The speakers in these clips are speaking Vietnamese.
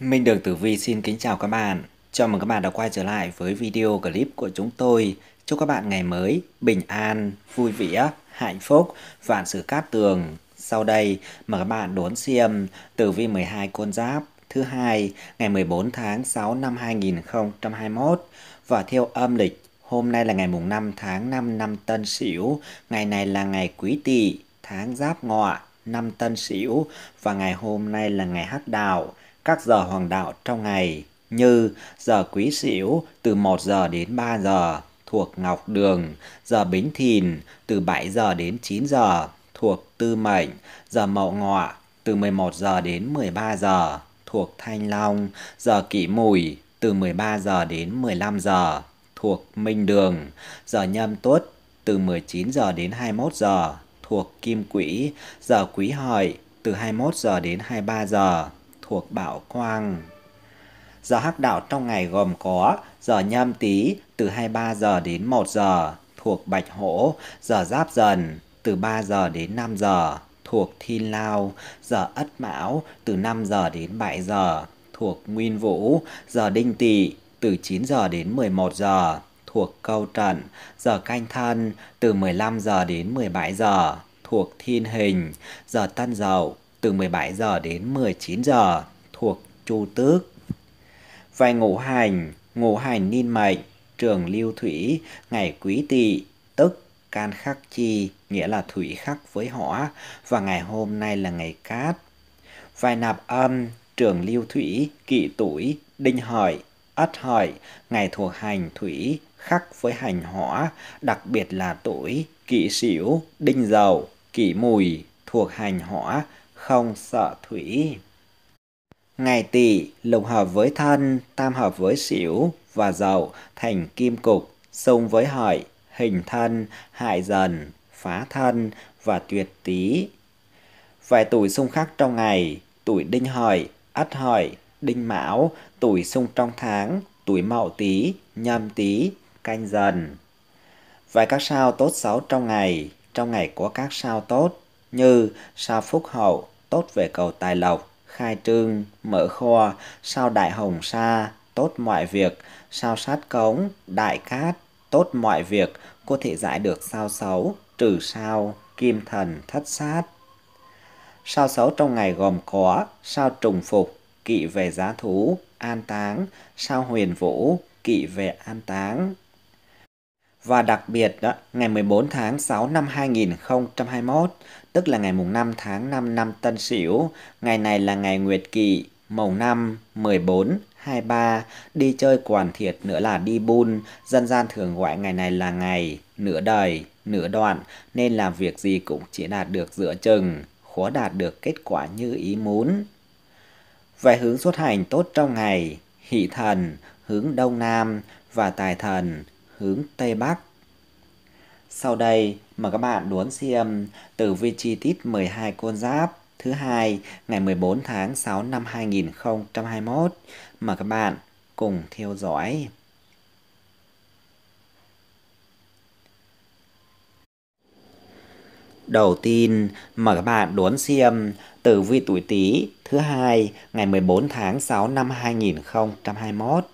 Minh Đường Tử Vi xin kính chào các bạn. Chào mừng các bạn đã quay trở lại với video clip của chúng tôi. Chúc các bạn ngày mới bình an, vui vẻ, hạnh phúc, vạn sự cát tường. Sau đây mời các bạn đón xem Tử Vi 12 con giáp thứ hai ngày 14 tháng 6 năm 2021 và theo âm lịch hôm nay là ngày mùng 5 tháng 5 năm Tân Sửu, ngày này là ngày Quý Tỵ, tháng Giáp Ngọ, năm Tân Sửu và ngày hôm nay là ngày Hắc Đạo các giờ hoàng đạo trong ngày như giờ quý sửu từ 1 giờ đến 3 giờ thuộc Ngọc Đường, giờ Bính Thìn từ 7 giờ đến 9 giờ thuộc Tư Mệnh, giờ Mậu Ngọ từ 11 giờ đến 13 giờ thuộc Thanh Long, giờ Kỷ Mùi từ 13 giờ đến 15 giờ thuộc Minh Đường, giờ Nhâm Tuất từ 19 giờ đến 21 giờ thuộc Kim Quỹ, giờ Quý Hợi từ 21 giờ đến 23 giờ thuộc Bảo Quang. Giờ hắc đạo trong ngày gồm có giờ nhâm tý từ 23 giờ đến 1 giờ thuộc Bạch Hổ, giờ giáp dần từ 3 giờ đến 5 giờ thuộc Thiên Lao, giờ Ất Mão từ 5 giờ đến 7 giờ thuộc Nguyên Vũ, giờ Đinh Tỵ từ 9 giờ đến 11 giờ thuộc Câu Trận, giờ Canh Thân từ 15 giờ đến 17 giờ thuộc Thiên Hình, giờ Tân Dậu từ 17 giờ đến 19 giờ thuộc Chu Tước. Vài ngũ hành, ngũ hành niên mệnh, trường lưu thủy, ngày quý tỵ, tức can khắc chi, nghĩa là thủy khắc với hỏa, và ngày hôm nay là ngày cát. Vài nạp âm, trường lưu thủy, kỵ tuổi, đinh hợi, ất hợi, ngày thuộc hành thủy, khắc với hành hỏa, đặc biệt là tuổi, kỵ sửu, đinh dậu, kỷ mùi, thuộc hành hỏa, không sợ thủy. Ngày tỵ lục hợp với thân, tam hợp với xỉu và dậu thành kim cục, xung với hợi, hình thân, hại dần, phá thân và tuyệt tý. Vài tuổi xung khắc trong ngày, tuổi đinh hợi, ất hợi, đinh mão, tuổi xung trong tháng, tuổi mậu tý, nhâm tý, canh dần. Vài các sao tốt xấu trong ngày, trong ngày có các sao tốt như sao phúc hậu, tốt về cầu tài lộc, khai trương, mở kho, sao đại hồng sa, tốt mọi việc, sao sát cống, đại cát, tốt mọi việc, có thể giải được sao xấu, trừ sao, kim thần, thất sát. Sao xấu trong ngày gồm có sao trùng phục, kỵ về giá thú, an táng, sao huyền vũ, kỵ về an táng. Và đặc biệt đó, ngày 14 tháng 6 năm 2021, tức là ngày mùng 5 tháng 5 năm Tân Sửu, ngày này là ngày Nguyệt Kỵ, mồng 5, 14, 23, đi chơi quản thiệt nữa là đi bun, dân gian thường gọi ngày này là ngày nửa đời, nửa đoạn, nên làm việc gì cũng chỉ đạt được giữa chừng, khó đạt được kết quả như ý muốn. Về hướng xuất hành tốt trong ngày, hỷ thần, hướng đông nam và tài thần, hướng Tây Bắc. Sau đây, mời các bạn đón xem tử vi chi tiết 12 con giáp thứ hai ngày 14 tháng 6 năm 2021. Mời các bạn cùng theo dõi. Đầu tiên, mời các bạn đón xem tử vi tuổi Tý thứ hai ngày 14 tháng 6 năm 2021.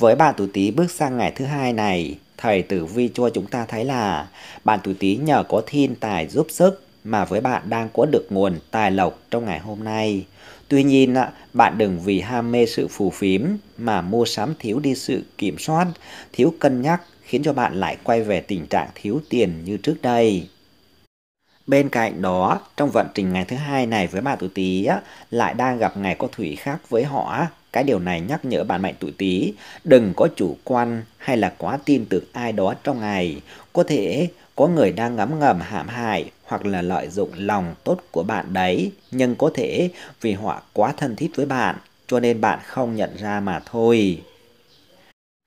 Với bạn tuổi Tý bước sang ngày thứ hai này, thầy tử vi cho chúng ta thấy là bạn tuổi Tý nhờ có thiên tài giúp sức mà với bạn đang có được nguồn tài lộc trong ngày hôm nay. Tuy nhiên, bạn đừng vì ham mê sự phù phiếm mà mua sắm thiếu đi sự kiểm soát, thiếu cân nhắc khiến cho bạn lại quay về tình trạng thiếu tiền như trước đây. Bên cạnh đó, trong vận trình ngày thứ hai này với bạn tuổi Tý lại đang gặp ngày có thủy khác với họ cái điều này nhắc nhở bạn mệnh tuổi Tý đừng có chủ quan hay là quá tin tưởng ai đó trong ngày. Có thể có người đang ngấm ngầm hãm hại hoặc là lợi dụng lòng tốt của bạn đấy, nhưng có thể vì họ quá thân thiết với bạn, cho nên bạn không nhận ra mà thôi.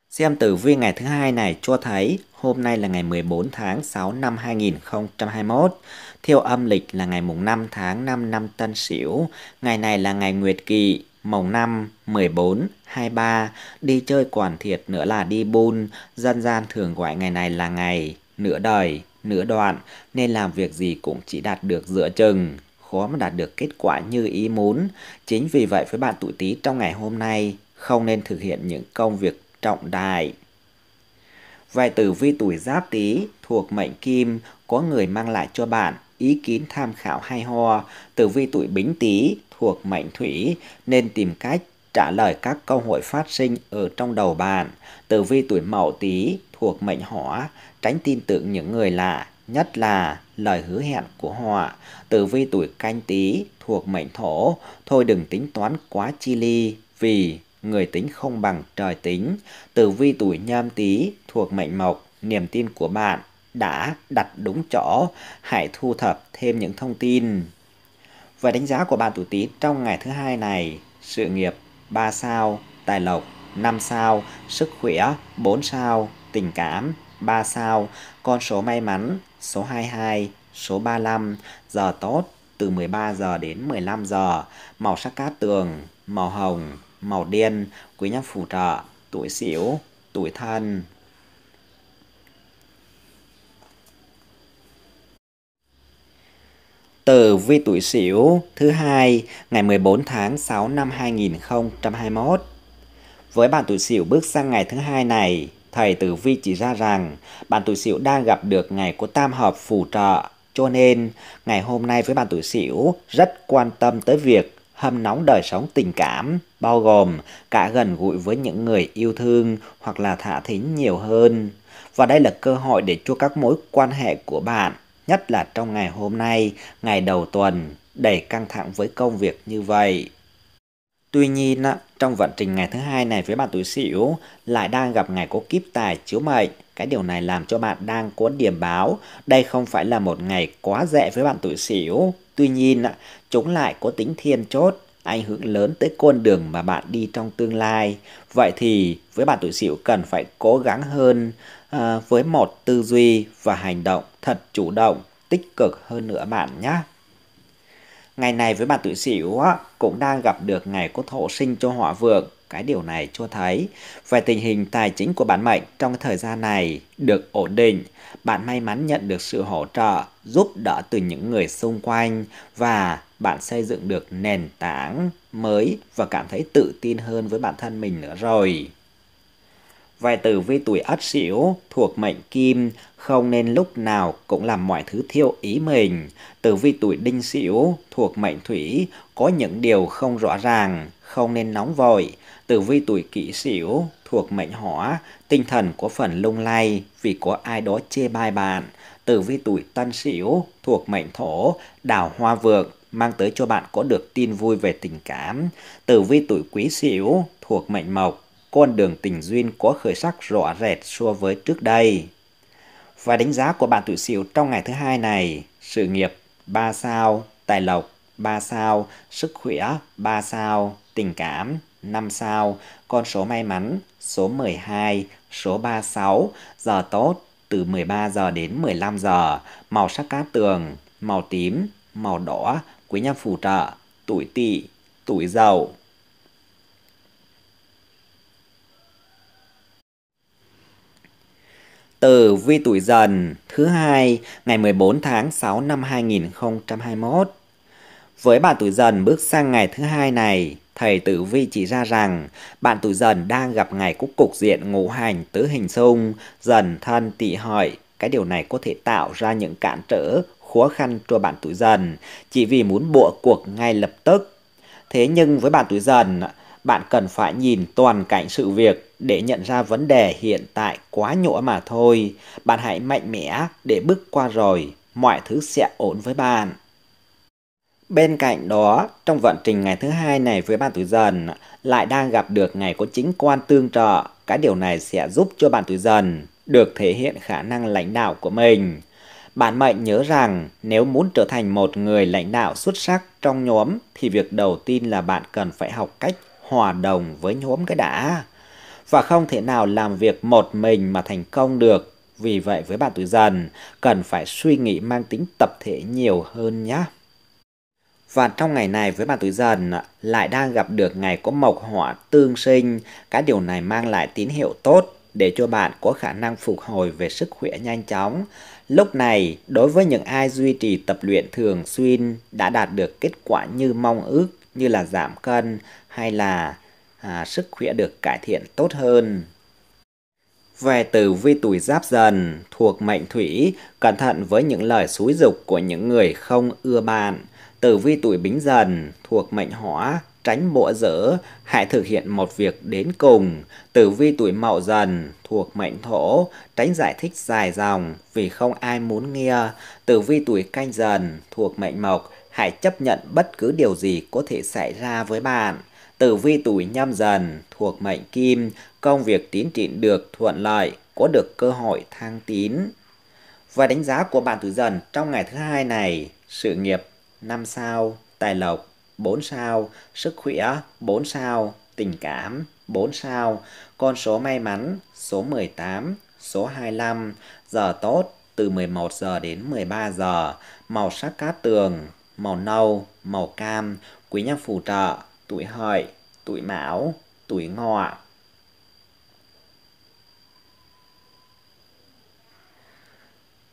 Xem tử vi ngày thứ hai này cho thấy hôm nay là ngày 14 tháng 6 năm 2021, theo âm lịch là ngày mùng 5 tháng 5 năm Tân Sửu, ngày này là ngày Nguyệt Kỵ, mồng 5, 14, 23, đi chơi quản thiệt nữa là đi bun, dân gian thường gọi ngày này là ngày, nửa đời, nửa đoạn, nên làm việc gì cũng chỉ đạt được giữa chừng, khó mà đạt được kết quả như ý muốn. Chính vì vậy với bạn tuổi Tý trong ngày hôm nay không nên thực hiện những công việc trọng đại. Vài tử vi tuổi Giáp Tý thuộc mệnh Kim có người mang lại cho bạn ý kiến tham khảo hay ho. Tử vi tuổi Bính Tý thuộc mệnh Thủy nên tìm cách trả lời các câu hỏi phát sinh ở trong đầu bạn. Tử vi tuổi Mậu Tý thuộc mệnh Hỏa tránh tin tưởng những người lạ, nhất là lời hứa hẹn của họ. Tử vi tuổi Canh Tý thuộc mệnh Thổ thôi đừng tính toán quá chi ly vì người tính không bằng trời tính. Tử vi tuổi nhâm tý thuộc mệnh mộc, niềm tin của bạn đã đặt đúng chỗ, hãy thu thập thêm những thông tin. Và đánh giá của bạn tuổi tý trong ngày thứ hai này, sự nghiệp 3 sao, tài lộc 5 sao, sức khỏe 4 sao, tình cảm 3 sao, con số may mắn số 22, số 35, giờ tốt từ 13 giờ đến 15 giờ, màu sắc cát tường, màu hồng, màu đen, quý nhân phù trợ, tuổi xỉu, tuổi thân. Tử vi tuổi Sửu thứ hai ngày 14 tháng 6 năm 2021. Với bạn tuổi Sửu bước sang ngày thứ hai này, thầy tử vi chỉ ra rằng bạn tuổi Sửu đang gặp được ngày của tam hợp phù trợ, cho nên ngày hôm nay với bạn tuổi Sửu rất quan tâm tới việc hâm nóng đời sống tình cảm, bao gồm cả gần gũi với những người yêu thương hoặc là thả thính nhiều hơn. Và đây là cơ hội để cho các mối quan hệ của bạn, nhất là trong ngày hôm nay, ngày đầu tuần, đầy căng thẳng với công việc như vậy. Tuy nhiên, trong vận trình ngày thứ hai này với bạn tuổi Sửu lại đang gặp ngày có kiếp tài chiếu mệnh. Cái điều này làm cho bạn đang có điểm báo. Đây không phải là một ngày quá dễ với bạn tuổi Sửu. Tuy nhiên, chúng lại có tính thiên chốt, ảnh hưởng lớn tới con đường mà bạn đi trong tương lai. Vậy thì với bạn tuổi Sửu cần phải cố gắng hơn à, với một tư duy và hành động thật chủ động, tích cực hơn nữa bạn nhé. Ngày này với bạn tuổi Sửu cũng đang gặp được ngày có thổ sinh cho hỏa vượng. Cái điều này cho thấy về tình hình tài chính của bạn mệnh trong thời gian này được ổn định. Bạn may mắn nhận được sự hỗ trợ, giúp đỡ từ những người xung quanh và bạn xây dựng được nền tảng mới và cảm thấy tự tin hơn với bản thân mình nữa rồi. Vài tử vi tuổi ất sửu thuộc mệnh kim không nên lúc nào cũng làm mọi thứ theo ý mình. Tử vi tuổi đinh sửu thuộc mệnh thủy có những điều không rõ ràng, không nên nóng vội. Tử vi tuổi kỷ sửu thuộc mệnh hỏa, tinh thần có phần lung lay vì có ai đó chê bai bạn. Tử vi tuổi tân sửu thuộc mệnh thổ, đào hoa vượng mang tới cho bạn có được tin vui về tình cảm. Tử vi tuổi quý sửu thuộc mệnh mộc, con đường tình duyên có khởi sắc rõ rệt so với trước đây. Và đánh giá của bạn tuổi Sửu trong ngày thứ hai này, sự nghiệp 3 sao, tài lộc 3 sao, sức khỏe 3 sao, tình cảm 5 sao, con số may mắn số 12, số 36, giờ tốt từ 13 giờ đến 15 giờ, màu sắc cát tường, màu tím, màu đỏ, quý nhân phù trợ, tuổi tỵ, tuổi dậu. Tử vi tuổi dần thứ hai ngày 14 tháng 6 năm 2021. Với bạn tuổi dần bước sang ngày thứ hai này, thầy tử vi chỉ ra rằng bạn tuổi dần đang gặp ngày cúc cục diện ngũ hành tứ hình xung, dần thân tỵ hợi. Cái điều này có thể tạo ra những cản trở, khó khăn cho bạn tuổi dần chỉ vì muốn bụa cuộc ngay lập tức. Thế nhưng với bạn tuổi dần, bạn cần phải nhìn toàn cảnh sự việc để nhận ra vấn đề hiện tại quá nhỏ mà thôi. Bạn hãy mạnh mẽ để bước qua rồi, mọi thứ sẽ ổn với bạn. Bên cạnh đó, trong vận trình ngày thứ hai này với bạn tuổi dần lại đang gặp được ngày có chính quan tương trợ. Cái điều này sẽ giúp cho bạn tuổi dần được thể hiện khả năng lãnh đạo của mình. Bạn mệnh nhớ rằng nếu muốn trở thành một người lãnh đạo xuất sắc trong nhóm thì việc đầu tiên là bạn cần phải học cách hòa đồng với nhóm cái đã và không thể nào làm việc một mình mà thành công được. Vì vậy với bạn tuổi dần, cần phải suy nghĩ mang tính tập thể nhiều hơn nhé. Và trong ngày này với bạn tuổi dần lại đang gặp được ngày có mộc hỏa tương sinh. Cái điều này mang lại tín hiệu tốt để cho bạn có khả năng phục hồi về sức khỏe nhanh chóng. Lúc này, đối với những ai duy trì tập luyện thường xuyên đã đạt được kết quả như mong ước như là giảm cân hay là à, sức khỏe được cải thiện tốt hơn. Về từ vi tuổi giáp dần thuộc mệnh thủy, cẩn thận với những lời xúi dục của những người không ưa bạn. Tử vi tuổi bính dần thuộc mệnh hỏa, tránh bộ dở, hãy thực hiện một việc đến cùng. Tử vi tuổi mậu dần thuộc mệnh thổ, tránh giải thích dài dòng vì không ai muốn nghe. Tử vi tuổi canh dần thuộc mệnh mộc, hãy chấp nhận bất cứ điều gì có thể xảy ra với bạn. Tử vi tuổi nhâm dần thuộc mệnh kim, công việc tiến triển được thuận lợi, có được cơ hội thăng tín. Và đánh giá của bạn tuổi dần trong ngày thứ hai này, sự nghiệp 5 sao, tài lộc 4 sao, sức khỏe 4 sao, tình cảm 4 sao, con số may mắn số 18, số 25, giờ tốt từ 11 giờ đến 13 giờ, màu sắc cát tường, màu nâu, màu cam, quý nhân phù trợ, tuổi hợi, tuổi mão, tuổi ngọ.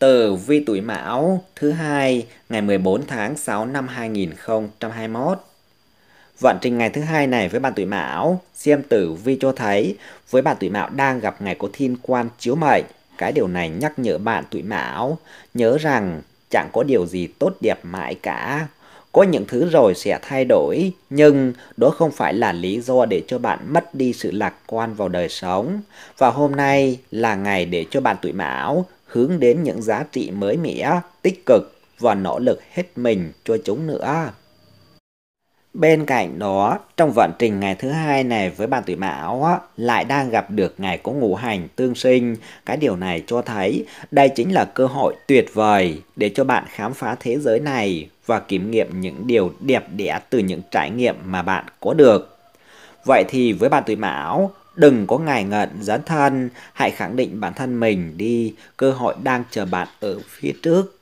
Tử vi tuổi Mão thứ hai ngày 14 tháng 6 năm 2021. Vận trình ngày thứ hai này với bạn tuổi Mão, xem tử vi cho thấy với bạn tuổi Mão đang gặp ngày có thiên quan chiếu mệnh. Cái điều này nhắc nhở bạn tuổi Mão nhớ rằng chẳng có điều gì tốt đẹp mãi cả. Có những thứ rồi sẽ thay đổi, nhưng đó không phải là lý do để cho bạn mất đi sự lạc quan vào đời sống. Và hôm nay là ngày để cho bạn tuổi Mão hướng đến những giá trị mới mẻ, tích cực và nỗ lực hết mình cho chúng nữa. Bên cạnh đó, trong vận trình ngày thứ hai này với bạn tuổi mão á, lại đang gặp được ngày có ngũ hành tương sinh. Cái điều này cho thấy đây chính là cơ hội tuyệt vời để cho bạn khám phá thế giới này và kiểm nghiệm những điều đẹp đẽ từ những trải nghiệm mà bạn có được. Vậy thì với bạn tuổi mão, đừng có ngại ngận dấn thân, hãy khẳng định bản thân mình đi, cơ hội đang chờ bạn ở phía trước.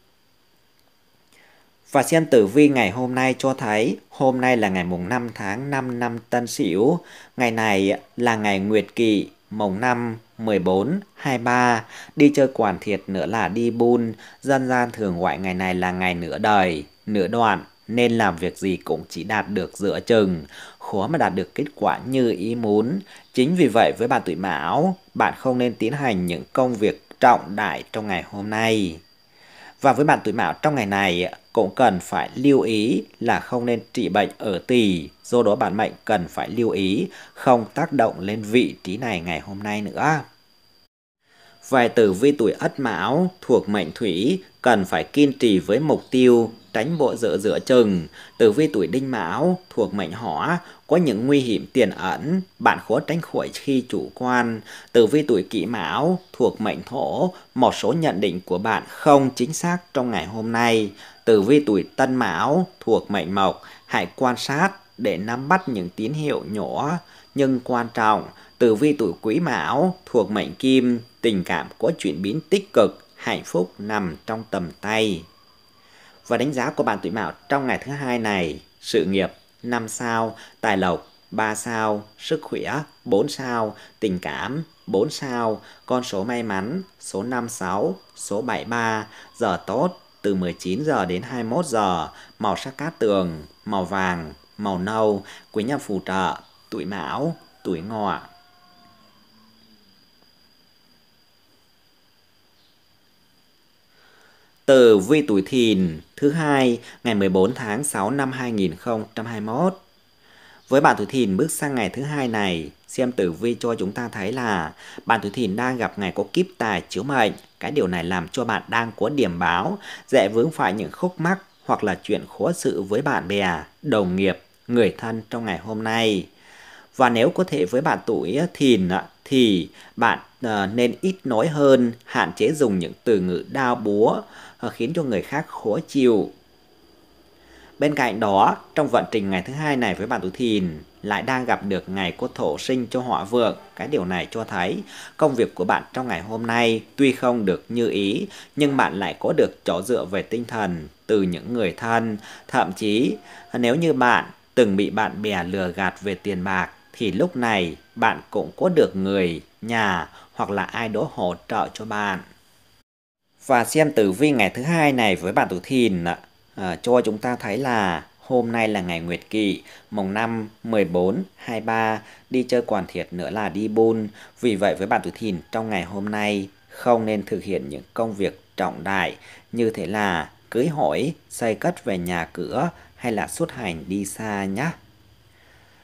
Và xem tử vi ngày hôm nay cho thấy hôm nay là ngày mùng 5 tháng 5 năm Tân Sửu. Ngày này là ngày Nguyệt Kỵ, mùng 5, 14, 23. Đi chơi quản thiệt nữa là đi bun. Dân gian thường gọi ngày này là ngày nửa đời, nửa đoạn. Nên làm việc gì cũng chỉ đạt được giữa chừng, khó mà đạt được kết quả như ý muốn. Chính vì vậy với bạn tuổi mão, bạn không nên tiến hành những công việc trọng đại trong ngày hôm nay. Và với bạn tuổi mão trong ngày này cũng cần phải lưu ý là không nên trị bệnh ở tỳ, do đó bạn mệnh cần phải lưu ý không tác động lên vị trí này ngày hôm nay nữa. Vài tử vi tuổi ất mão thuộc mệnh thủy cần phải kiên trì với mục tiêu tránh bộ dở giữa chừng. Tử vi tuổi đinh mão thuộc mệnh hỏa có những nguy hiểm tiềm ẩn, bạn khó tránh khỏi khi chủ quan. Tử vi tuổi kỷ mão thuộc mệnh thổ, một số nhận định của bạn không chính xác trong ngày hôm nay. Tử vi tuổi tân mão thuộc mệnh mộc, hãy quan sát để nắm bắt những tín hiệu nhỏ nhưng quan trọng. Tử vi tuổi quý mão thuộc mệnh kim, tình cảm có chuyển biến tích cực, hạnh phúc nằm trong tầm tay. Và đánh giá của bạn tuổi mão trong ngày thứ hai này, sự nghiệp 5 sao, tài lộc 3 sao, sức khỏe 4 sao, tình cảm 4 sao, con số may mắn số 56, số 73, giờ tốt từ 19 giờ đến 21 giờ, màu sắc cát tường, màu vàng, màu nâu, quý nhân phù trợ, tuổi mão, tuổi ngọ. Tử vi tuổi thìn thứ hai ngày 14 tháng 6 năm 2021. Với bạn tuổi thìn bước sang ngày thứ hai này, xem tử vi cho chúng ta thấy là bạn tuổi thìn đang gặp ngày có kiếp tài chiếu mệnh. Cái điều này làm cho bạn đang có điểm báo, dễ vướng phải những khúc mắc hoặc là chuyện khó sự với bạn bè, đồng nghiệp, người thân trong ngày hôm nay. Và nếu có thể với bạn tuổi thìn thì bạn ờ, nên ít nói hơn, hạn chế dùng những từ ngữ đao búa ờ, khiến cho người khác khó chịu. Bên cạnh đó, trong vận trình ngày thứ hai này với bạn tuổi thìn lại đang gặp được ngày có thổ sinh cho họ vượng. Cái điều này cho thấy công việc của bạn trong ngày hôm nay tuy không được như ý, nhưng bạn lại có được chỗ dựa về tinh thần từ những người thân. Thậm chí nếu như bạn từng bị bạn bè lừa gạt về tiền bạc, thì lúc này bạn cũng có được người, nhà hoặc là ai đó hỗ trợ cho bạn. Và xem tử vi ngày thứ hai này với bạn tuổi thìn à, cho chúng ta thấy là hôm nay là ngày Nguyệt Kỵ, mùng 5, 14, 23, đi chơi quản thiệt nữa là đi buôn. Vì vậy với bạn tuổi thìn trong ngày hôm nay không nên thực hiện những công việc trọng đại như thế là cưới hỏi, xây cất về nhà cửa hay là xuất hành đi xa nhé.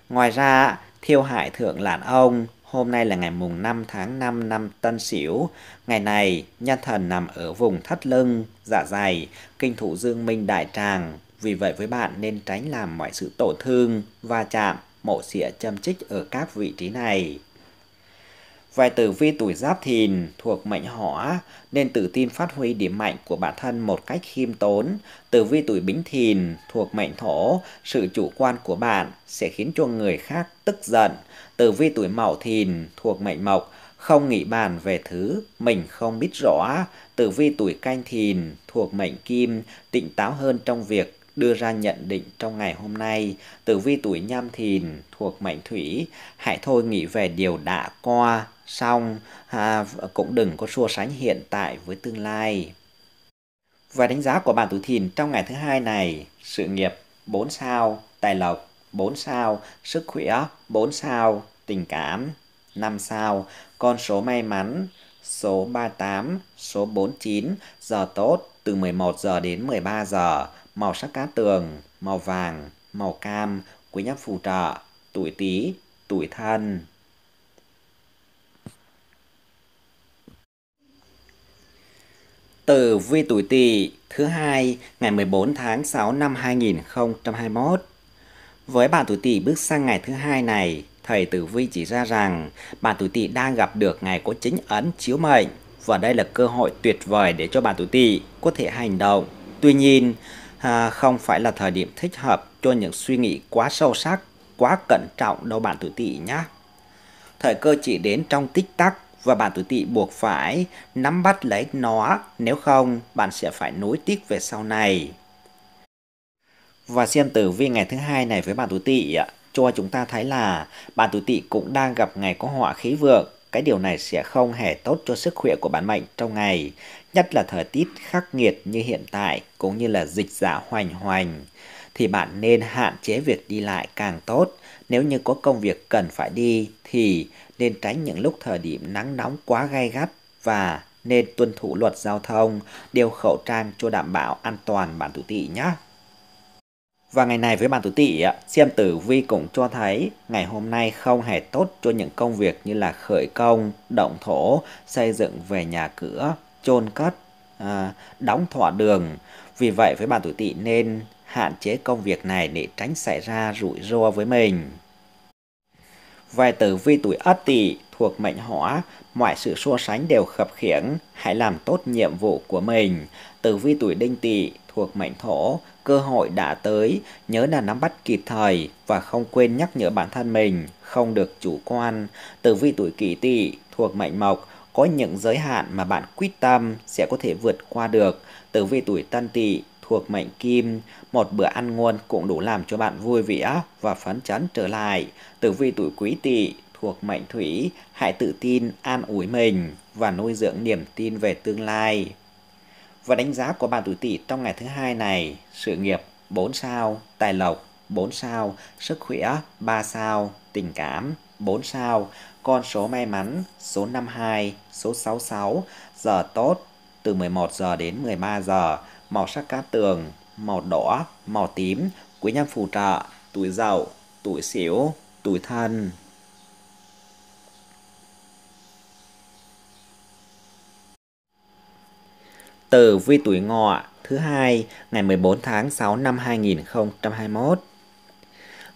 Ngoài ra, thiêu hại thượng lãn ông Hôm nay là ngày mùng 5 tháng 5 năm Tân Sửu. Ngày này, nhân thần nằm ở vùng thắt lưng, dạ dày, kinh thủ dương minh đại tràng. Vì vậy với bạn nên tránh làm mọi sự tổn thương, va chạm, mộ xỉa châm chích ở các vị trí này. Vài tử vi tuổi giáp thìn thuộc mệnh hỏa nên tự tin phát huy điểm mạnh của bản thân một cách khiêm tốn. Tử vi tuổi bính thìn thuộc mệnh thổ, sự chủ quan của bạn sẽ khiến cho người khác tức giận. Tử vi tuổi mậu thìn thuộc mệnh mộc, không nghĩ bàn về thứ mình không biết rõ. Tử vi tuổi canh thìn thuộc mệnh kim, tỉnh táo hơn trong việc đưa ra nhận định trong ngày hôm nay. Tử vi tuổi nhâm thìn thuộc mệnh thủy, hãy thôi nghĩ về điều đã qua, xong à, cũng đừng có so sánh hiện tại với tương lai. Và đánh giá của bạn tuổi thìn trong ngày thứ hai này, sự nghiệp 4 sao, tài lộc 4 sao, sức khỏe 4 sao, tình cảm 5 sao, con số may mắn số 38, số 49, giờ tốt từ 11 giờ đến 13 giờ, màu sắc cá tường, màu vàng, màu cam, quý nhân phù trợ, tuổi tý, tuổi thân. Tử vi tuổi Tỵ thứ hai ngày 14 tháng 6 năm 2021. Với bạn tuổi Tỵ bước sang ngày thứ hai này, thầy Tử vi chỉ ra rằng bạn tuổi Tỵ đang gặp được ngày có chính ấn chiếu mệnh và đây là cơ hội tuyệt vời để cho bạn tuổi Tỵ có thể hành động. Tuy nhiên, à, không phải là thời điểm thích hợp cho những suy nghĩ quá sâu sắc, quá cẩn trọng đâu bạn tuổi Tỵ nhé. Thời cơ chỉ đến trong tích tắc và bạn tuổi tỵ buộc phải nắm bắt lấy nó, nếu không bạn sẽ phải nối tiếc về sau này. Và xem tử vi ngày thứ hai này với bạn tuổi tỵ cho chúng ta thấy là bạn tuổi tỵ cũng đang gặp ngày có họa khí vượng. Cái điều này sẽ không hề tốt cho sức khỏe của bạn mệnh trong ngày, nhất là thời tiết khắc nghiệt như hiện tại cũng như là dịch giả hoành hoành thì bạn nên hạn chế việc đi lại càng tốt. Nếu như có công việc cần phải đi thì nên tránh những lúc thời điểm nắng nóng quá gay gắt và nên tuân thủ luật giao thông, đeo khẩu trang cho đảm bảo an toàn bạn tuổi tỵ nhé. Và ngày này với bạn tuổi tỵ, xem tử vi cũng cho thấy ngày hôm nay không hề tốt cho những công việc như là khởi công, động thổ, xây dựng về nhà cửa, chôn cất, à, đóng thỏa đường. Vì vậy với bạn tuổi tỵ nên hạn chế công việc này để tránh xảy ra rủi ro với mình. Vài tử vi tuổi ất tỵ thuộc mệnh hỏa, mọi sự so sánh đều khập khiễng, hãy làm tốt nhiệm vụ của mình. Tử vi tuổi đinh tỵ thuộc mệnh thổ, cơ hội đã tới, nhớ là nắm bắt kịp thời và không quên nhắc nhở bản thân mình, không được chủ quan. Tử vi tuổi kỷ tỵ thuộc mệnh mộc, có những giới hạn mà bạn quyết tâm sẽ có thể vượt qua được. Tử vi tuổi tân tỵ thuộc mệnh kim, một bữa ăn ngon cũng đủ làm cho bạn vui vẻ và phấn chấn trở lại. Tử vi tuổi quý tỵ thuộc mệnh thủy, hãy tự tin, an ủi mình và nuôi dưỡng niềm tin về tương lai. Và đánh giá của bạn tuổi tỵ trong ngày thứ hai này, sự nghiệp 4 sao, tài lộc 4 sao, sức khỏe 3 sao, tình cảm 4 sao, con số may mắn số 52, số 66, giờ tốt từ 11 giờ đến 13 giờ, màu sắc cát tường, màu đỏ, màu tím, quý nhân phù trợ, tuổi dậu, tuổi xỉu, tuổi thân. Tử vi tuổi ngọ thứ hai ngày 14 tháng 6 năm 2021.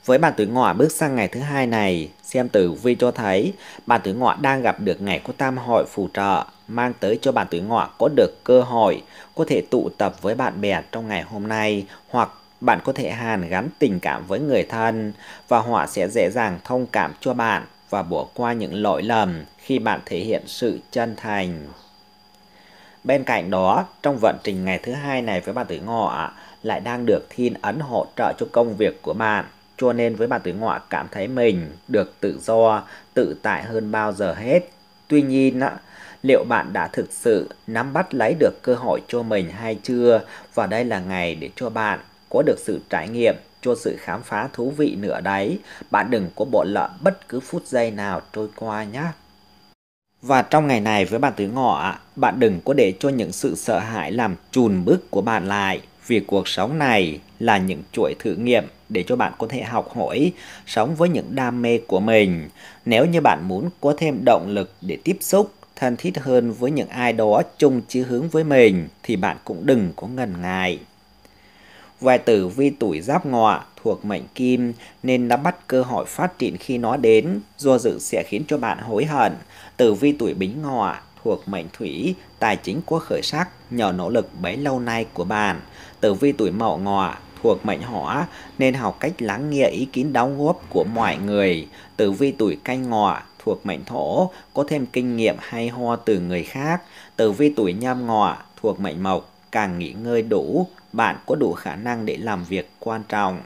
Với bạn tuổi ngọ bước sang ngày thứ hai này, xem tử vi cho thấy bạn tuổi ngọ đang gặp được ngày có tam hội phù trợ, mang tới cho bạn tuổi ngọ có được cơ hội có thể tụ tập với bạn bè trong ngày hôm nay hoặc bạn có thể hàn gắn tình cảm với người thân và họ sẽ dễ dàng thông cảm cho bạn và bỏ qua những lỗi lầm khi bạn thể hiện sự chân thành. Bên cạnh đó, trong vận trình ngày thứ hai này với bạn tuổi ngọ lại đang được thiên ấn hỗ trợ cho công việc của bạn cho nên với bạn tuổi ngọ cảm thấy mình được tự do, tự tại hơn bao giờ hết. Tuy nhiên, liệu bạn đã thực sự nắm bắt lấy được cơ hội cho mình hay chưa? Và đây là ngày để cho bạn có được sự trải nghiệm, cho sự khám phá thú vị nữa đấy. Bạn đừng có bỏ lỡ bất cứ phút giây nào trôi qua nhé. Và trong ngày này với bạn tứ ngọ, bạn đừng có để cho những sự sợ hãi làm chùn bước của bạn lại. Vì cuộc sống này là những chuỗi thử nghiệm để cho bạn có thể học hỏi, sống với những đam mê của mình. Nếu như bạn muốn có thêm động lực để tiếp xúc, thân thiết hơn với những ai đó chung chí hướng với mình, thì bạn cũng đừng có ngần ngại. Vài tử vi tuổi giáp ngọ thuộc mệnh kim nên nắm bắt cơ hội phát triển khi nó đến, do dự sẽ khiến cho bạn hối hận. Tử vi tuổi bính ngọ thuộc mệnh thủy, tài chính có khởi sắc nhờ nỗ lực bấy lâu nay của bạn. Tử vi tuổi mậu ngọ thuộc mệnh hỏa nên học cách lắng nghe ý kiến đóng góp của mọi người. Tử vi tuổi canh ngọ thuộc mệnh thổ có thêm kinh nghiệm hay ho từ người khác. Tử vi tuổi nhâm ngọ thuộc mệnh mộc càng nghỉ ngơi đủ, bạn có đủ khả năng để làm việc quan trọng.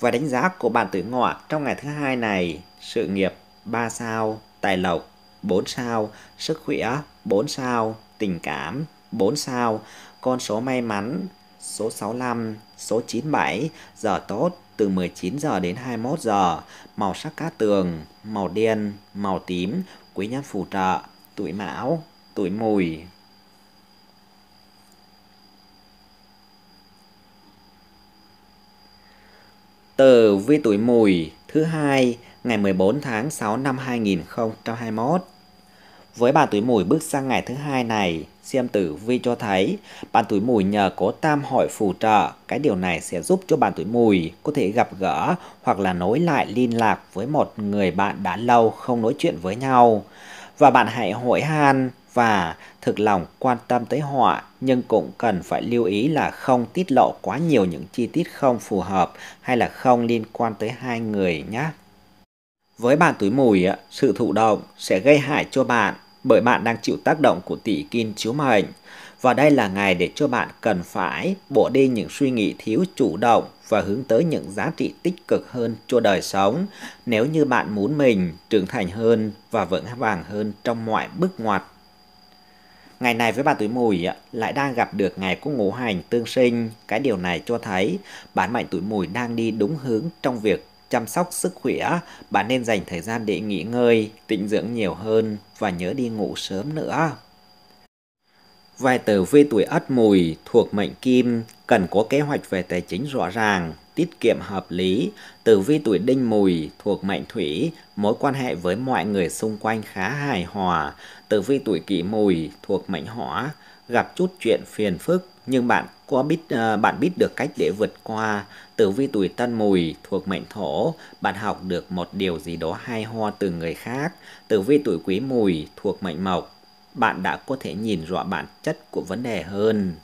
Và đánh giá của bạn tử ngọ trong ngày thứ hai này, sự nghiệp 3 sao, tài lộc 4 sao, sức khỏe 4 sao, tình cảm 4 sao, con số may mắn số 65, số 97, giờ tốt từ 19 giờ đến 21 giờ, màu sắc cát tường, màu đen, màu tím, quý nhân phù trợ, tuổi mão, tuổi mùi. Tử vi tuổi mùi thứ hai ngày 14 tháng 6 năm 2021. Với bà tuổi mùi bước sang ngày thứ hai này, xem tử vi cho thấy bạn tuổi mùi nhờ có tam hội phù trợ, cái điều này sẽ giúp cho bạn tuổi mùi có thể gặp gỡ hoặc là nối lại liên lạc với một người bạn đã lâu không nói chuyện với nhau. Và bạn hãy hội han và thực lòng quan tâm tới họ nhưng cũng cần phải lưu ý là không tiết lộ quá nhiều những chi tiết không phù hợp hay là không liên quan tới hai người nhé. Với bạn tuổi mùi, sự thụ động sẽ gây hại cho bạn bởi bạn đang chịu tác động của tỷ kim chiếu mệnh. Và đây là ngày để cho bạn cần phải bỏ đi những suy nghĩ thiếu chủ động và hướng tới những giá trị tích cực hơn cho đời sống nếu như bạn muốn mình trưởng thành hơn và vững vàng hơn trong mọi bước ngoặt. Ngày này với bạn tuổi mùi lại đang gặp được ngày có ngũ hành tương sinh. Cái điều này cho thấy bản mệnh tuổi mùi đang đi đúng hướng trong việc chăm sóc sức khỏe, bạn nên dành thời gian để nghỉ ngơi, tịnh dưỡng nhiều hơn và nhớ đi ngủ sớm nữa. Vài tử vi tuổi ất mùi thuộc mệnh kim cần có kế hoạch về tài chính rõ ràng, tiết kiệm hợp lý. Tử vi tuổi đinh mùi thuộc mệnh thủy, mối quan hệ với mọi người xung quanh khá hài hòa. Tử vi tuổi kỷ mùi thuộc mệnh hỏa, gặp chút chuyện phiền phức nhưng bạn có biết uh, bạn biết được cách để vượt qua tử vi tuổi tân mùi thuộc mệnh thổ? Bạn học được một điều gì đó hay ho từ người khác? Tử vi tuổi quý mùi thuộc mệnh mộc. Bạn đã có thể nhìn rõ bản chất của vấn đề hơn.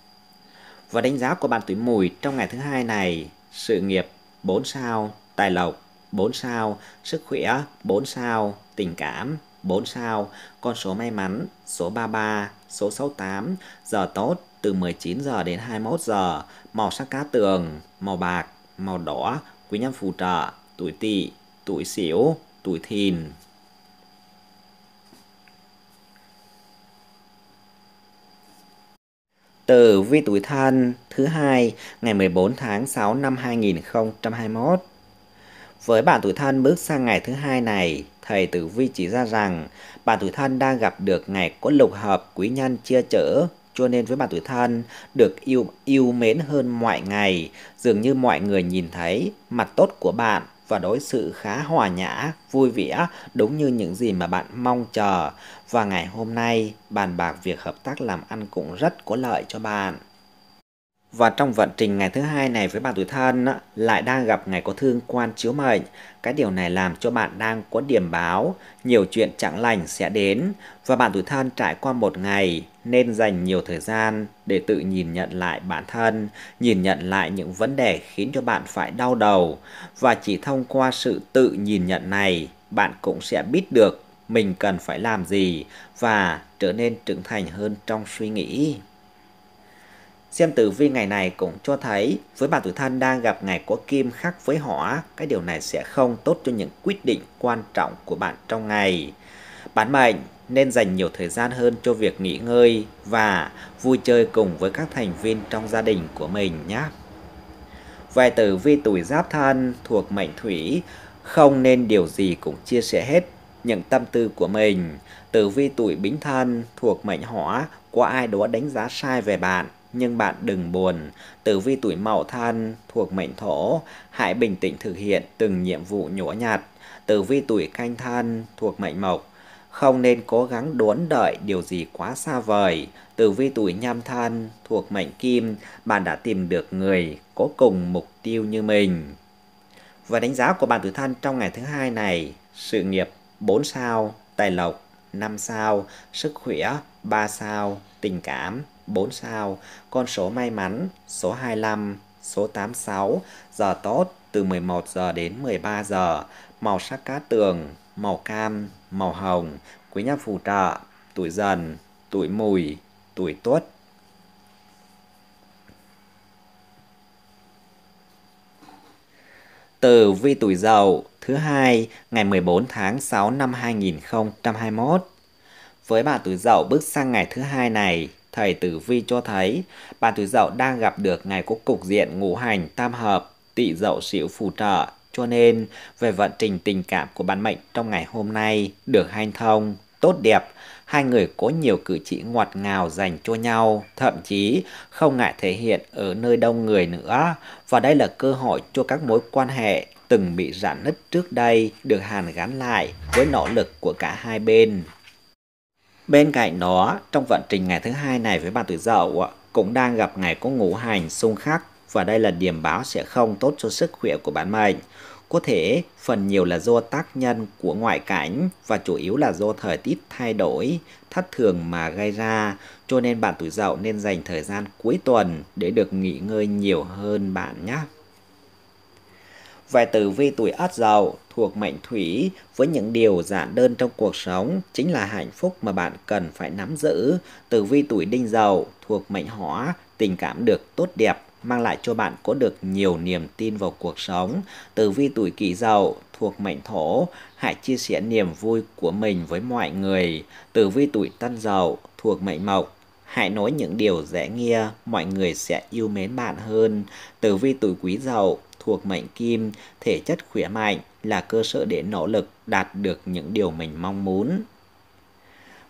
Và đánh giá của bạn tuổi mùi trong ngày thứ hai này sự nghiệp 4 sao tài lộc 4 sao sức khỏe 4 sao tình cảm 4 sao con số may mắn số 33 số 68 giờ tốt từ 19 giờ đến 21 giờ, màu sắc cá tường, màu bạc, màu đỏ, quý nhân phù trợ, tuổi tỵ, tuổi sửu, tuổi thìn. Tử vi tuổi thân thứ hai ngày 14 tháng 6 năm 2021. Với bạn tuổi thân bước sang ngày thứ hai này, thầy tử vi chỉ ra rằng bạn tuổi thân đang gặp được ngày có lục hợp quý nhân chia chở cho nên với bạn tuổi thân được yêu yêu mến hơn mọi ngày. Dường như mọi người nhìn thấy mặt tốt của bạn và đối xử khá hòa nhã, vui vẻ, đúng như những gì mà bạn mong chờ. Và ngày hôm nay, bàn bạc việc hợp tác làm ăn cũng rất có lợi cho bạn và trong vận trình ngày thứ hai này với bạn tuổi thân lại đang gặp ngày có thương quan chiếu mệnh. Cái điều này làm cho bạn đang có điểm báo, nhiều chuyện chẳng lành sẽ đến. Và bạn tuổi thân trải qua một ngày nên dành nhiều thời gian để tự nhìn nhận lại bản thân, nhìn nhận lại những vấn đề khiến cho bạn phải đau đầu. Và chỉ thông qua sự tự nhìn nhận này, bạn cũng sẽ biết được mình cần phải làm gì và trở nên trưởng thành hơn trong suy nghĩ. Xem tử vi ngày này cũng cho thấy với bạn tuổi thân đang gặp ngày có kim khắc với hỏa, cái điều này sẽ không tốt cho những quyết định quan trọng của bạn trong ngày. Bản mệnh nên dành nhiều thời gian hơn cho việc nghỉ ngơi và vui chơi cùng với các thành viên trong gia đình của mình nhé. Về tử vi tuổi giáp thân thuộc mệnh thủy, không nên điều gì cũng chia sẻ hết những tâm tư của mình. Tử vi tuổi bính thân thuộc mệnh hỏa, có ai đó đánh giá sai về bạn nhưng bạn đừng buồn. Tử vi tuổi mậu thân thuộc mệnh thổ, hãy bình tĩnh thực hiện từng nhiệm vụ nhỏ nhặt. Tử vi tuổi canh thân thuộc mệnh mộc, không nên cố gắng đốn đợi điều gì quá xa vời. Tử vi tuổi nhâm thân thuộc mệnh kim, bạn đã tìm được người có cùng mục tiêu như mình. Và đánh giá của bạn tử thân trong ngày thứ hai này, sự nghiệp 4 sao, tài lộc 5 sao, sức khỏe 3 sao, tình cảm 4 sao, con số may mắn số 25, số 86, giờ tốt từ 11 giờ đến 13 giờ, màu sắc cát tường, màu cam, màu hồng, quý nhân phù trợ, tuổi dần, tuổi mùi, tuổi tuất. Từ vi tuổi dậu thứ hai ngày 14 tháng 6 năm 2021. Với bạn tuổi dậu bước sang ngày thứ hai này, thầy tử vi cho thấy bạn tuổi dậu đang gặp được ngày có cục diện ngũ hành tam hợp, tỵ dậu xỉu phù trợ, cho nên về vận trình tình cảm của bạn mệnh trong ngày hôm nay được hanh thông, tốt đẹp, hai người có nhiều cử chỉ ngọt ngào dành cho nhau, thậm chí không ngại thể hiện ở nơi đông người nữa. Và đây là cơ hội cho các mối quan hệ từng bị rạn nứt trước đây được hàn gắn lại với nỗ lực của cả hai bên. Bên cạnh đó, trong vận trình ngày thứ hai này với bạn tuổi dậu cũng đang gặp ngày có ngũ hành xung khắc và đây là điểm báo sẽ không tốt cho sức khỏe của bạn mệnh. Có thể phần nhiều là do tác nhân của ngoại cảnh và chủ yếu là do thời tiết thay đổi, thất thường mà gây ra, cho nên bạn tuổi dậu nên dành thời gian cuối tuần để được nghỉ ngơi nhiều hơn bạn nhé. Về tử vi tuổi ất dậu thuộc mệnh thủy với những điều giản đơn trong cuộc sống chính là hạnh phúc mà bạn cần phải nắm giữ. Tử vi tuổi đinh dậu thuộc mệnh hỏa, tình cảm được tốt đẹp mang lại cho bạn có được nhiều niềm tin vào cuộc sống. Tử vi tuổi kỷ dậu thuộc mệnh thổ, hãy chia sẻ niềm vui của mình với mọi người. Tử vi tuổi tân dậu thuộc mệnh mộc, hãy nói những điều dễ nghe, mọi người sẽ yêu mến bạn hơn. Tử vi tuổi quý dậu thuộc mệnh kim, thể chất khỏe mạnh là cơ sở để nỗ lực đạt được những điều mình mong muốn.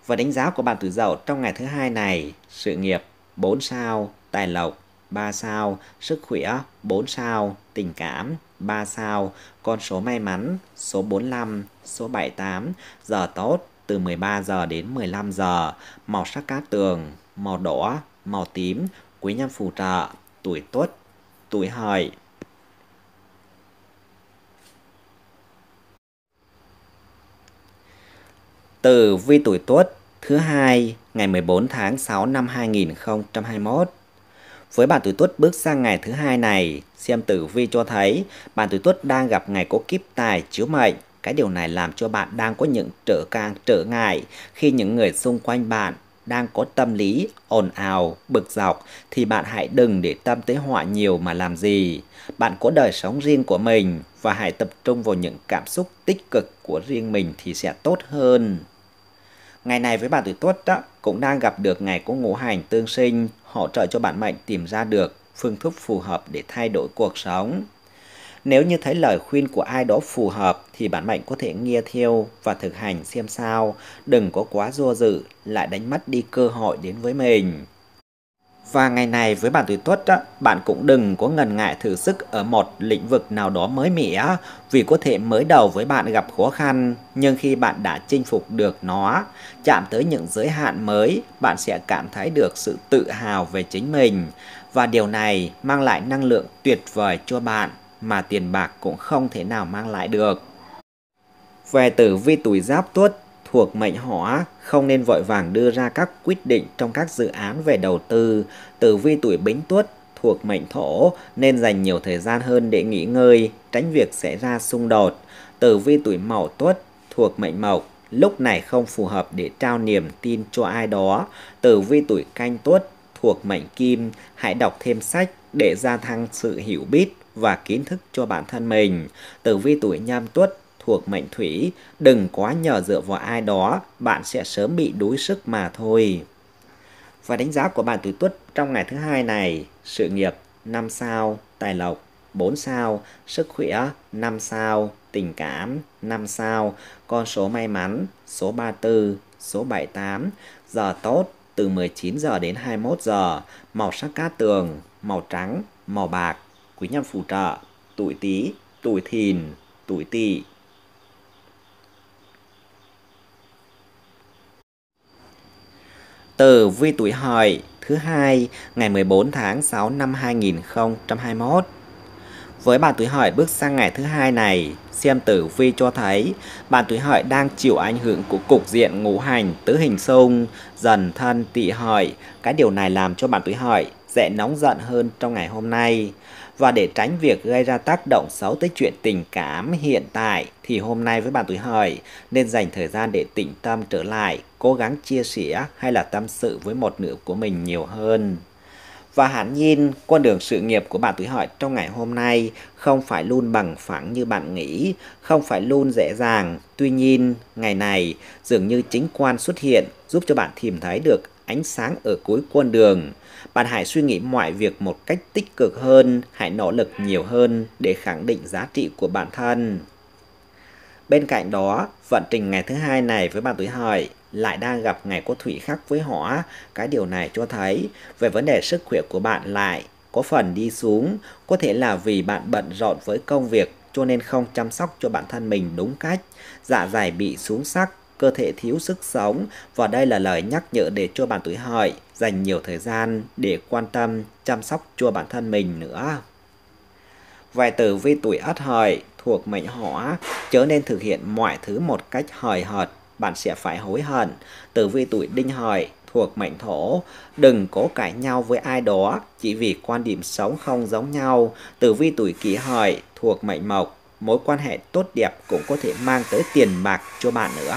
Và đánh giá của bạn tuổi dậu trong ngày thứ hai này, sự nghiệp 4 sao, tài lộc 3 sao, sức khỏe 4 sao, tình cảm 3 sao, con số may mắn số 45, số 78, giờ tốt từ 13 giờ đến 15 giờ, màu sắc cát tường, màu đỏ, màu tím, quý nhân phù trợ, tuổi tuất, tuổi hợi. Từ vi tuổi tuất thứ hai ngày 14 tháng 6 năm 2021 với bạn tuổi tuất bước sang ngày thứ hai này, xem tử vi cho thấy bạn tuổi tuất đang gặp ngày có kiếp tài chiếu mệnh. Cái điều này làm cho bạn đang có những trở càng trở ngại khi những người xung quanh bạn đang có tâm lý ồn ào, bực dọc thì bạn hãy đừng để tâm tới họ nhiều mà làm gì. Bạn có đời sống riêng của mình và hãy tập trung vào những cảm xúc tích cực của riêng mình thì sẽ tốt hơn. Ngày này với bạn tuổi tuất đó, cũng đang gặp được ngày có ngũ hành tương sinh, hỗ trợ cho bạn mệnh tìm ra được phương thức phù hợp để thay đổi cuộc sống. Nếu như thấy lời khuyên của ai đó phù hợp thì bạn mệnh có thể nghe theo và thực hành xem sao, đừng có quá do dự, lại đánh mất đi cơ hội đến với mình. Và ngày này với bạn tuổi tuất bạn cũng đừng có ngần ngại thử sức ở một lĩnh vực nào đó mới mẻ vì có thể mới đầu với bạn gặp khó khăn nhưng khi bạn đã chinh phục được nó, chạm tới những giới hạn mới, bạn sẽ cảm thấy được sự tự hào về chính mình và điều này mang lại năng lượng tuyệt vời cho bạn mà tiền bạc cũng không thể nào mang lại được. Về tử vi tuổi giáp tuất thuộc mệnh hỏa không nên vội vàng đưa ra các quyết định trong các dự án về đầu tư. Tử vi tuổi bính tuất thuộc mệnh thổ nên dành nhiều thời gian hơn để nghỉ ngơi, tránh việc xảy ra xung đột. Tử vi tuổi mậu tuất thuộc mệnh mộc lúc này không phù hợp để trao niềm tin cho ai đó. Tử vi tuổi canh tuất thuộc mệnh kim, hãy đọc thêm sách để gia tăng sự hiểu biết và kiến thức cho bản thân mình. Tử vi tuổi nhâm tuất thuộc mệnh thủy, đừng quá nhờ dựa vào ai đó, bạn sẽ sớm bị đuối sức mà thôi. Và đánh giá của bạn tuổi tuất trong ngày thứ hai này, sự nghiệp 5 sao, tài lộc 4 sao, sức khỏe 5 sao, tình cảm 5 sao, con số may mắn số 34, số 78, giờ tốt từ 19 giờ đến 21 giờ, màu sắc cát tường, màu trắng, màu bạc, quý nhân phù trợ, tuổi Tý, tuổi Thìn, tuổi Tỵ. Tử vi tuổi Hợi thứ hai ngày 14 tháng 6 năm 2021. Với bạn tuổi hợi bước sang ngày thứ hai này, xem tử vi cho thấy bạn tuổi hợi đang chịu ảnh hưởng của cục diện ngũ hành tứ hình xung, dần thân tỵ hợi. Cái điều này làm cho bạn tuổi hợi dễ nóng giận hơn trong ngày hôm nay. Và để tránh việc gây ra tác động xấu tới chuyện tình cảm hiện tại thì hôm nay với bạn tuổi hợi nên dành thời gian để tĩnh tâm trở lại, cố gắng chia sẻ hay là tâm sự với một nửa của mình nhiều hơn. Và hẳn nhiên, con đường sự nghiệp của bạn tuổi hợi trong ngày hôm nay không phải luôn bằng phẳng như bạn nghĩ, không phải luôn dễ dàng. Tuy nhiên, ngày này dường như chính quan xuất hiện giúp cho bạn tìm thấy được ánh sáng ở cuối con đường. Bạn hãy suy nghĩ mọi việc một cách tích cực hơn, hãy nỗ lực nhiều hơn để khẳng định giá trị của bản thân. Bên cạnh đó, vận trình ngày thứ hai này với bạn tuổi hợi lại đang gặp ngày có thủy khắc với hỏa. Cái điều này cho thấy về vấn đề sức khỏe của bạn lại có phần đi xuống. Có thể là vì bạn bận rộn với công việc cho nên không chăm sóc cho bản thân mình đúng cách. Dạ dày bị xuống sắc, cơ thể thiếu sức sống và đây là lời nhắc nhở để cho bạn tuổi hợi dành nhiều thời gian để quan tâm chăm sóc cho bản thân mình nữa. Vài tử vi tuổi ất hợi thuộc mệnh hỏa chớ nên thực hiện mọi thứ một cách hời hợt bạn sẽ phải hối hận. Tử vi tuổi đinh hợi thuộc mệnh thổ, đừng cố cãi nhau với ai đó chỉ vì quan điểm sống không giống nhau. Tử vi tuổi kỷ hợi thuộc mệnh mộc, mối quan hệ tốt đẹp cũng có thể mang tới tiền bạc cho bạn nữa.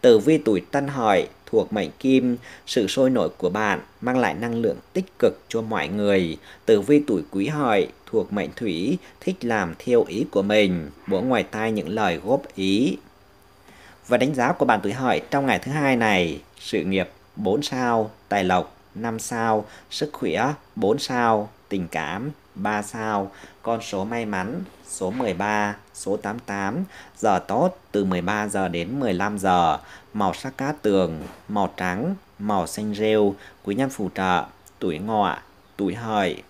Tử vi tuổi tân hợi thuộc mệnh kim, sự sôi nổi của bạn mang lại năng lượng tích cực cho mọi người. Tử vi tuổi quý hợi thuộc mệnh thủy, thích làm theo ý của mình, bỏ ngoài tai những lời góp ý. Và đánh giá của bạn tuổi hợi trong ngày thứ hai này, sự nghiệp 4 sao, tài lộc 5 sao, sức khỏe 4 sao, tình cảm 3 sao, con số may mắn số 13, số 88, giờ tốt từ 13 giờ đến 15 giờ, màu sắc cát tường, màu trắng, màu xanh rêu, quý nhân phù trợ, tuổi ngọ, tuổi hợi.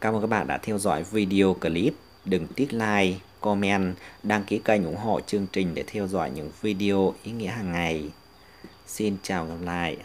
Cảm ơn các bạn đã theo dõi video clip. Đừng tiếc like, comment, đăng ký kênh ủng hộ chương trình để theo dõi những video ý nghĩa hàng ngày. Xin chào gặp lại.